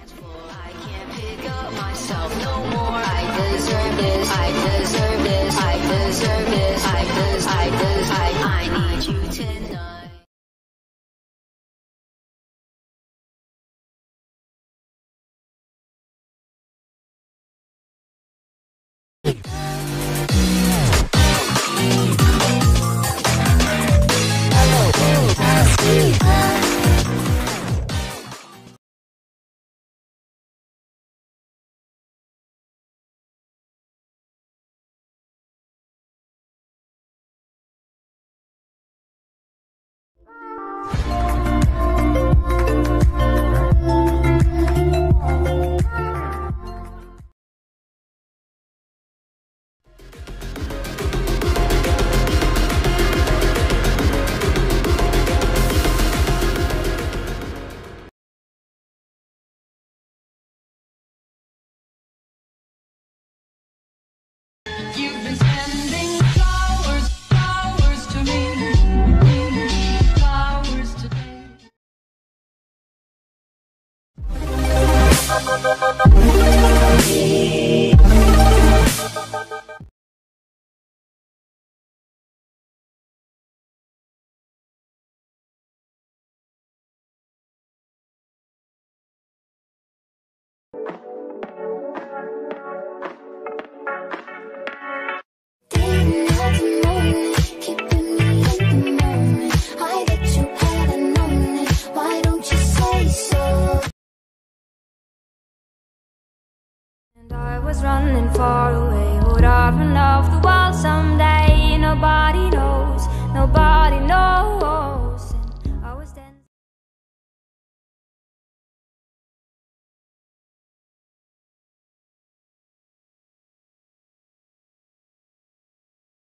dance. And I was running far away, would I run off the wall someday? Nobody knows.